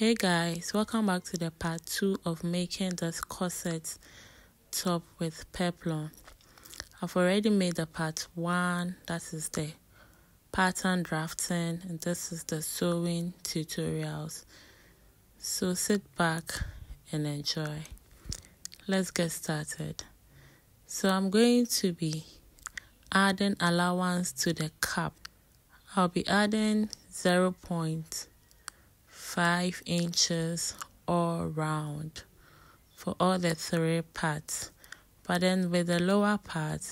Hey guys, welcome back to the part 2 of making this corset top with peplum. I've already made the part 1, that is the pattern drafting and this is the sewing tutorials. So sit back and enjoy. Let's get started. So I'm going to be adding allowance to the cap. I'll be adding 0. 5 inches all round for all the three parts. But then with the lower part,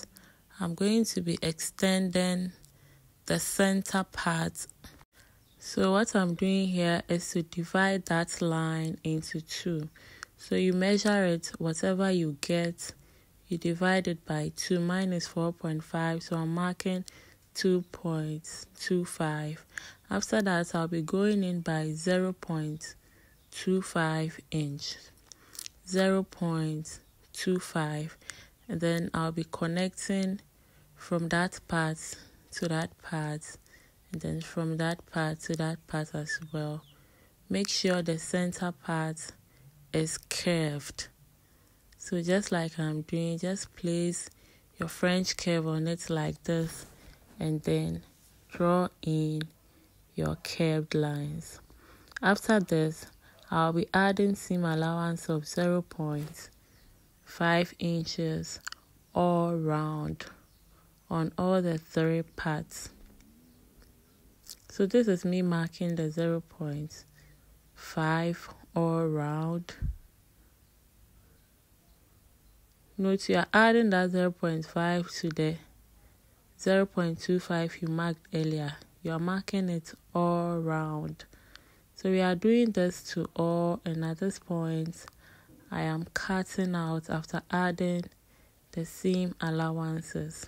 I'm going to be extending the center part. So what I'm doing here is to divide that line into two. So you measure it, whatever you get, you divide it by 2. Mine is 4.5, so I'm marking 2.25. After that, I'll be going in by 0.25 inch. 0.25 and then I'll be connecting from that part to that part and then from that part to that part as well. Make sure the center part is curved. So just like I'm doing, just place your French curve on it like this and then draw in your curved lines. After this, I'll be adding seam allowance of 0.5 inches all round on all the three parts. So this is me marking the 0.5 all round. Note you are adding that 0.5 to the 0.25 you marked earlier. You are marking it all round. So we are doing this to all and at this point I am cutting out after adding the seam allowances.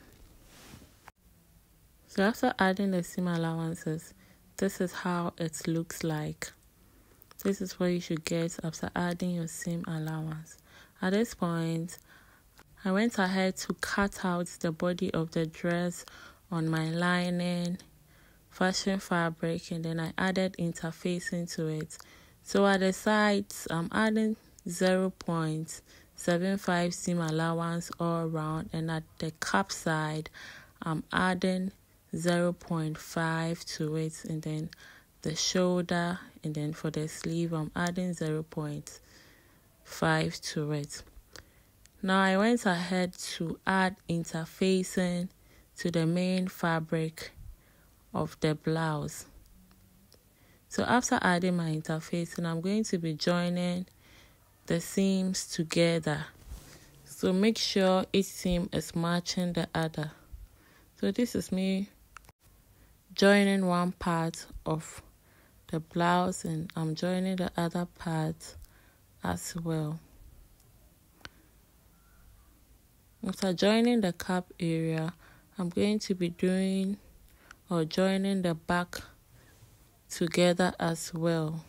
So after adding the seam allowances, this is how it looks like. This is what you should get after adding your seam allowance. At this point, I went ahead to cut out the body of the dress on my lining fashion fabric and then I added interfacing to it. So at the sides, I'm adding 0.75 seam allowance all around and at the cap side, I'm adding 0.5 to it and then the shoulder and then for the sleeve, I'm adding 0.5 to it. Now I went ahead to add interfacing to the main fabric of the blouse. So after adding my interfacing, I'm going to be joining the seams together. So make sure each seam is matching the other. So this is me joining one part of the blouse and I'm joining the other part as well. After joining the cap area, I'm going to be doing or joining the back together as well.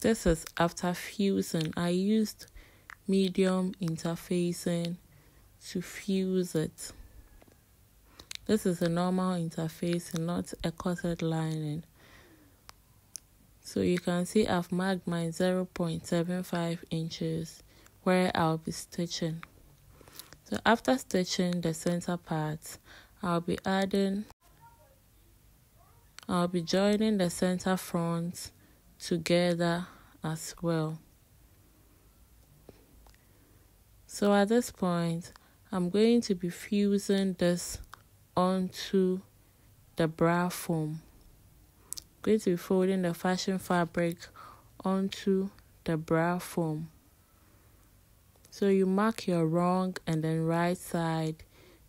This is after fusing. I used medium interfacing to fuse it. This is a normal interfacing, not a corset lining. So you can see I've marked my 0.75 inches where I'll be stitching. So after stitching the center part, I'll be adding, I'll be joining the center front together as well. So at this point, I'm going to be fusing this onto the bra foam going to be folding the fashion fabric onto the bra foam. So you mark your wrong and then right side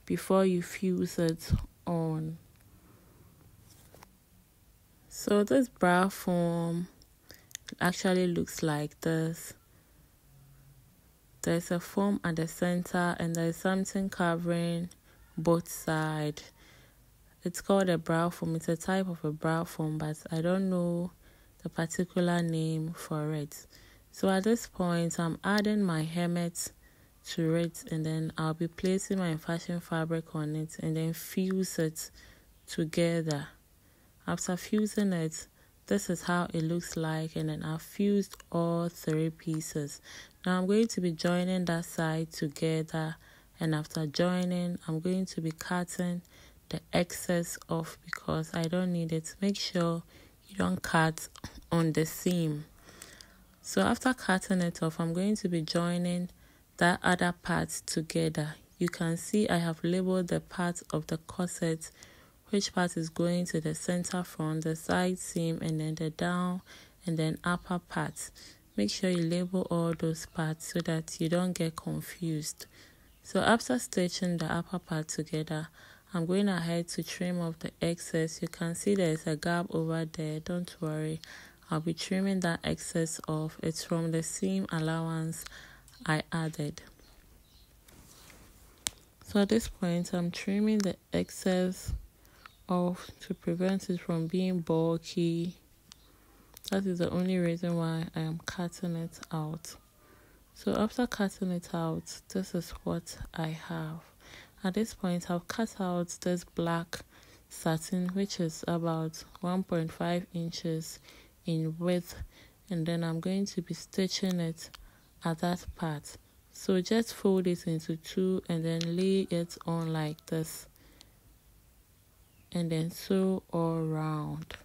before you fuse it on. So this bra foam actually looks like this. There's a foam at the center and there's something covering both sides. It's called a bra foam. It's a type of a bra foam, but I don't know the particular name for it. So at this point, I'm adding my hermit to it and then I'll be placing my fashion fabric on it and then fuse it together after fusing it this is how it looks like and then I've fused all three pieces now I'm going to be joining that side together and after joining I'm going to be cutting the excess off because I don't need it make sure you don't cut on the seam so after cutting it off I'm going to be joining that other part together you can see I have labeled the part of the corset which part is going to the center front, the side seam, and then the down and then upper part. Make sure you label all those parts so that you don't get confused. So after stitching the upper part together, I'm going ahead to trim off the excess. You can see there's a gap over there. Don't worry. I'll be trimming that excess off. It's from the seam allowance I added. So at this point, I'm trimming the excess off to prevent it from being bulky. That is the only reason why I am cutting it out. So after cutting it out, this is what I have. At this point, I've cut out this black satin, which is about 1.5 inches in width, and then I'm going to be stitching it at that part. So just fold it into two and then lay it on like this and then sew all round.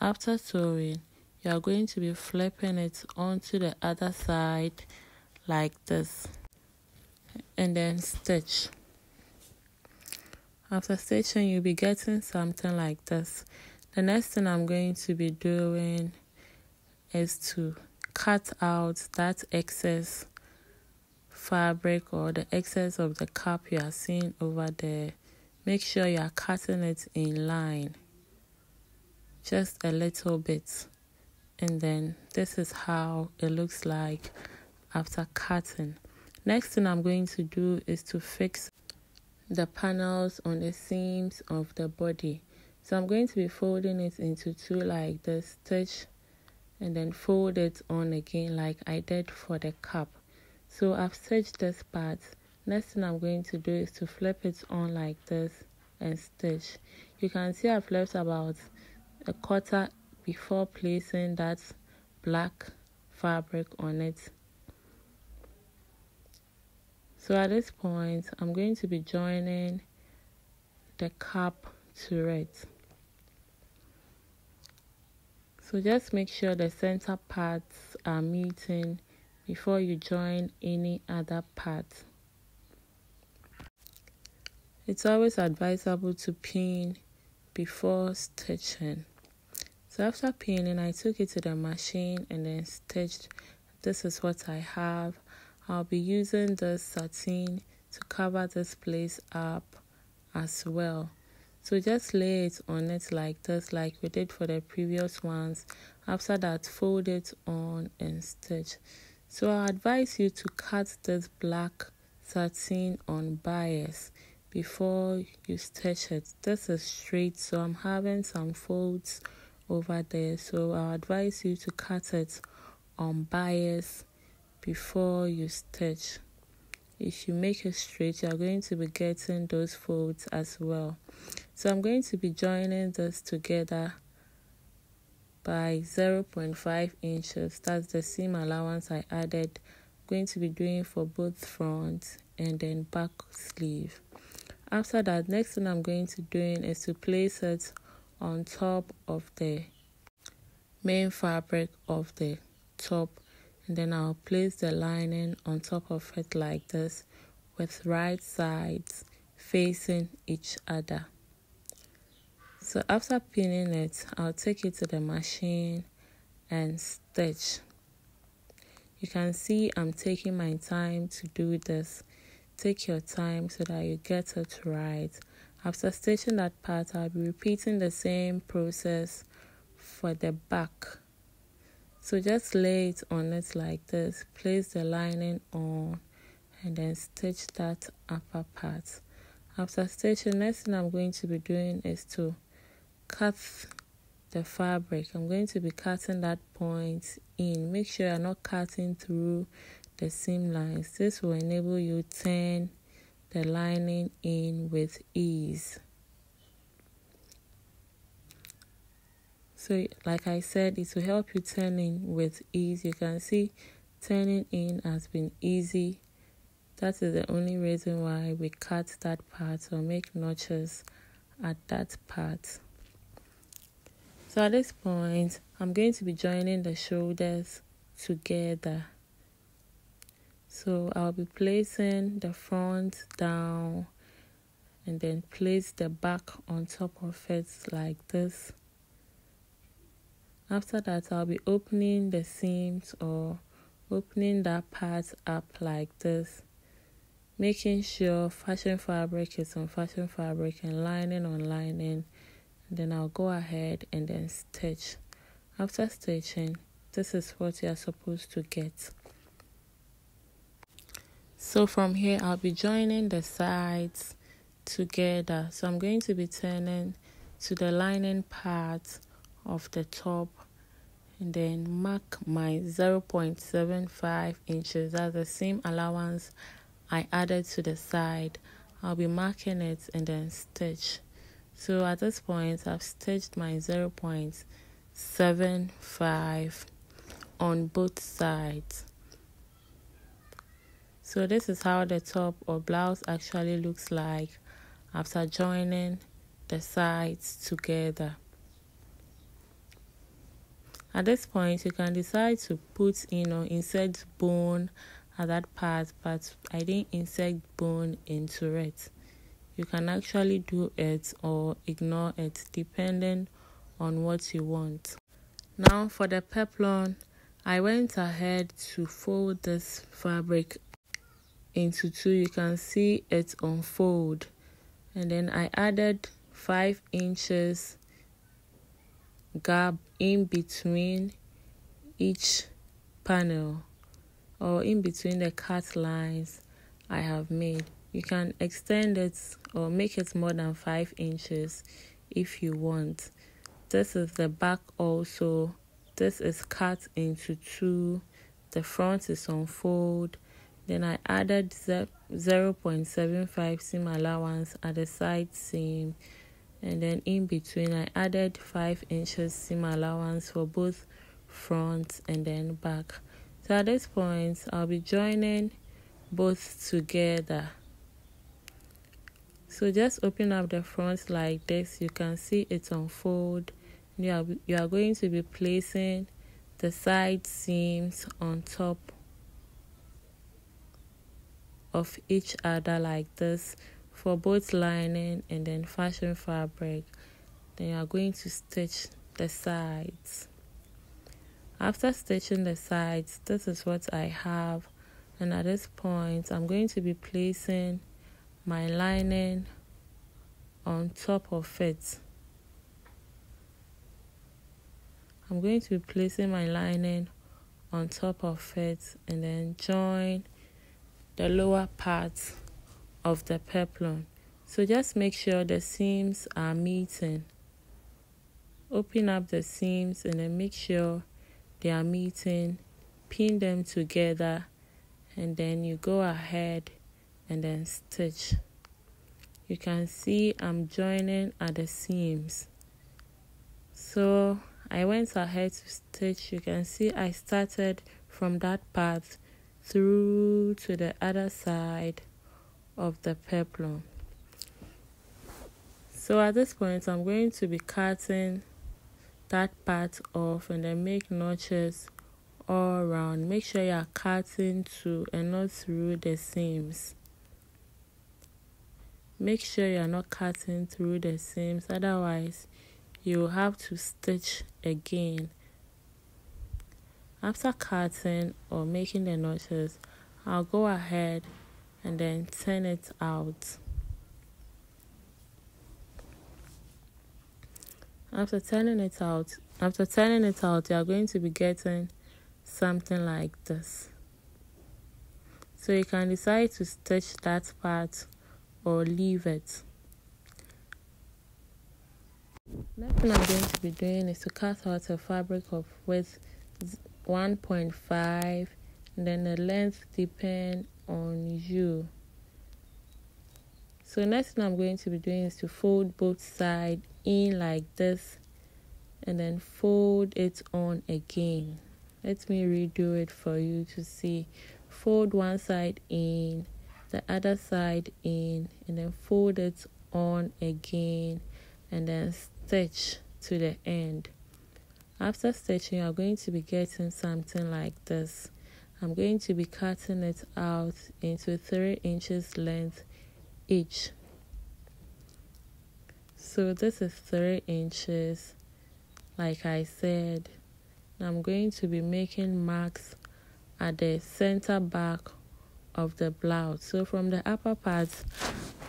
After sewing, you are going to be flipping it onto the other side like this and then stitch. After stitching, you'll be getting something like this. The next thing I'm going to be doing is to cut out that excess fabric or the excess of the cap you are seeing over there Make sure you are cutting it in line just a little bit and then this is how it looks like after cutting. Next thing I'm going to do is to fix the panels on the seams of the body. So I'm going to be folding it into two like this, stitch and then fold it on again like I did for the cap. So I've stitched this part next thing I'm going to do is to flip it on like this and stitch you can see I've left about a quarter before placing that black fabric on it so at this point I'm going to be joining the cap to it so just make sure the center parts are meeting before you join any other part it's always advisable to pin before stitching. So after pinning, I took it to the machine and then stitched. This is what I have. I'll be using the satin to cover this place up as well. So just lay it on it like this, like we did for the previous ones. After that, fold it on and stitch. So I advise you to cut this black satin on bias before you stitch it. This is straight, so I'm having some folds over there. So i advise you to cut it on bias before you stitch. If you make it straight, you're going to be getting those folds as well. So I'm going to be joining this together by 0.5 inches. That's the seam allowance I added. I'm going to be doing for both front and then back sleeve after that next thing i'm going to doing is to place it on top of the main fabric of the top and then i'll place the lining on top of it like this with right sides facing each other so after pinning it i'll take it to the machine and stitch you can see i'm taking my time to do this Take your time so that you get it right. After stitching that part, I'll be repeating the same process for the back. So just lay it on it like this. Place the lining on and then stitch that upper part. After stitching, next thing I'm going to be doing is to cut the fabric. I'm going to be cutting that point in. Make sure you're not cutting through the seam lines. This will enable you to turn the lining in with ease. So like I said, it will help you turn in with ease. You can see turning in has been easy. That is the only reason why we cut that part or make notches at that part. So at this point, I'm going to be joining the shoulders together. So I'll be placing the front down and then place the back on top of it like this. After that, I'll be opening the seams or opening that part up like this, making sure fashion fabric is on fashion fabric and lining on lining. Then I'll go ahead and then stitch. After stitching, this is what you are supposed to get. So from here, I'll be joining the sides together. So I'm going to be turning to the lining part of the top. And then mark my 0.75 inches. That's the same allowance I added to the side. I'll be marking it and then stitch. So at this point I've stitched my 0.75 on both sides. So this is how the top or blouse actually looks like after joining the sides together at this point, you can decide to put in or insert bone at that part, but I didn't insert bone into it. You can actually do it or ignore it depending on what you want. Now for the peplum, I went ahead to fold this fabric into two. You can see it unfold and then I added 5 inches gap in between each panel or in between the cut lines I have made. You can extend it or make it more than 5 inches if you want. This is the back also. This is cut into two. The front is on fold. Then I added 0.75 seam allowance at the side seam and then in between I added 5 inches seam allowance for both front and then back. So at this point I'll be joining both together. So just open up the front like this. You can see it unfold you are, you are going to be placing the side seams on top of each other like this for both lining and then fashion fabric then you are going to stitch the sides. After stitching the sides this is what I have. And at this point I'm going to be placing my lining on top of it. I'm going to be placing my lining on top of it and then join the lower part of the peplum. So just make sure the seams are meeting. Open up the seams and then make sure they are meeting. Pin them together and then you go ahead and then stitch. You can see I'm joining at the seams. So I went ahead to stitch. You can see I started from that part through to the other side of the peplum. So at this point, I'm going to be cutting that part off and then make notches all around. Make sure you are cutting to and not through the seams. Make sure you are not cutting through the seams, otherwise you will have to stitch again. After cutting or making the notches, I'll go ahead and then turn it out. After turning it out, after turning it out, you are going to be getting something like this. So you can decide to stitch that part or leave it. Next thing I'm going to be doing is to cut out a fabric of width 1.5 and then the length depend on you. So next thing I'm going to be doing is to fold both sides in like this and then fold it on again. Let me redo it for you to see. Fold one side in the other side in and then fold it on again and then stitch to the end. After stitching you're going to be getting something like this I'm going to be cutting it out into 3 inches length each. So this is 3 inches like I said. I'm going to be making marks at the center back of the blouse. So from the upper part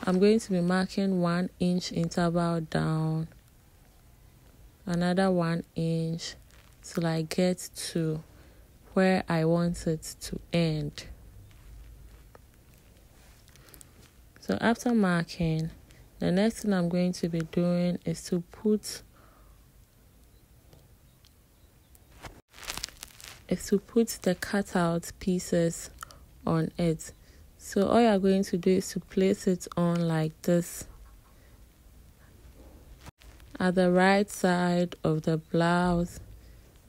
I'm going to be marking one inch interval down another one inch till I get to where I want it to end so after marking the next thing I'm going to be doing is to put is to put the cutout pieces on it. So all you're going to do is to place it on like this at the right side of the blouse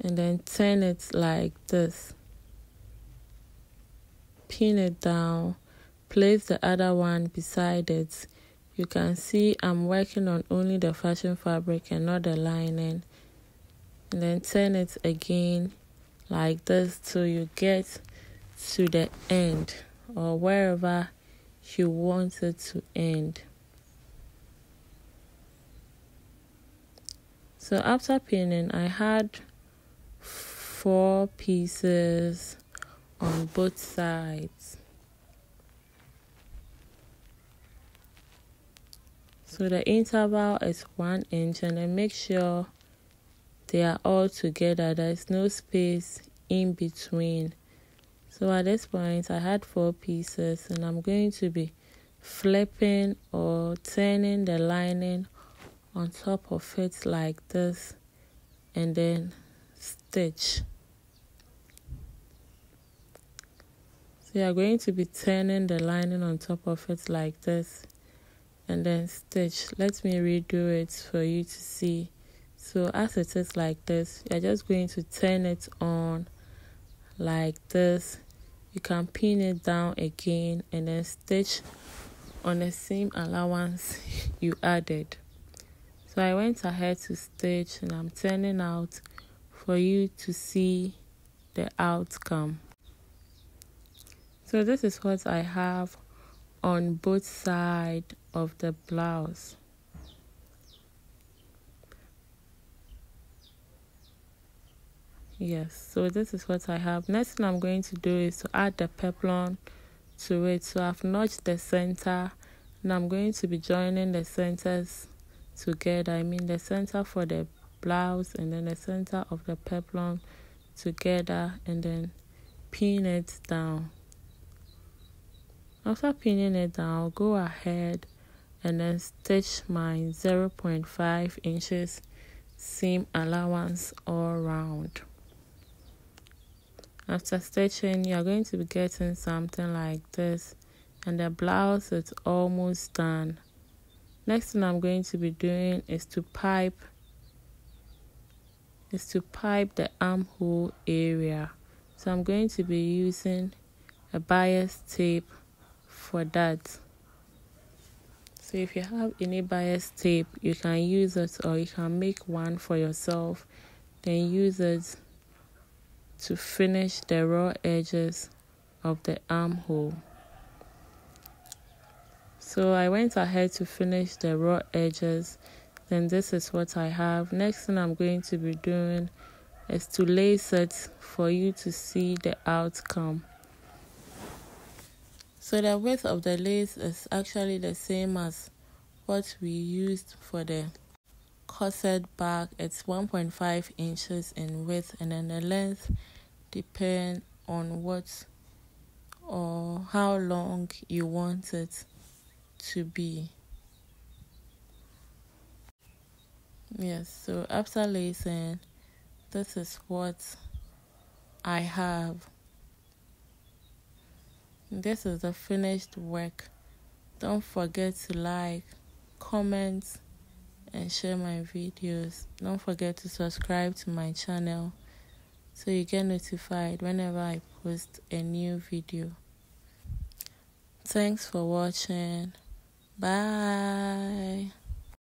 and then turn it like this. Pin it down, place the other one beside it. You can see I'm working on only the fashion fabric and not the lining. And then turn it again like this till you get to the end or wherever you want it to end. So after pinning, I had four pieces on both sides. So the interval is one inch and then make sure they are all together. There is no space in between. So at this point i had four pieces and i'm going to be flipping or turning the lining on top of it like this and then stitch so you're going to be turning the lining on top of it like this. And then stitch. Let me redo it for you to see. So as it is like this you're just going to turn it on like this. You can pin it down again and then stitch on the same allowance you added. So I went ahead to stitch and I'm turning out for you to see the outcome so this is what I have on both sides of the blouse. Yes so this is what i have. Next thing i'm going to do is to add the peplum to it. So i've notched the center. And i'm going to be joining the centers together. I mean the center for the blouse and then the center of the peplum together and then pin it down after pinning it down go ahead and then stitch my 0.5 inches seam allowance all round. After stitching you're going to be getting something like this and the blouse is almost done. Next thing i'm going to be doing is to pipe is to pipe the armhole area. So i'm going to be using a bias tape for that so if you have any bias tape you can use it or you can make one for yourself then use it to finish the raw edges of the armhole. So I went ahead to finish the raw edges. Then this is what I have. Next thing I'm going to be doing is to lace it for you to see the outcome. So the width of the lace is actually the same as what we used for the corset bag. It's 1.5 inches in width and then the length depend on what or how long you want it to be. Yes so after lacing this is what I have this is the finished work don't forget to like comment and share my videos. Don't forget to subscribe to my channel so you get notified whenever I post a new video. Thanks for watching. Bye.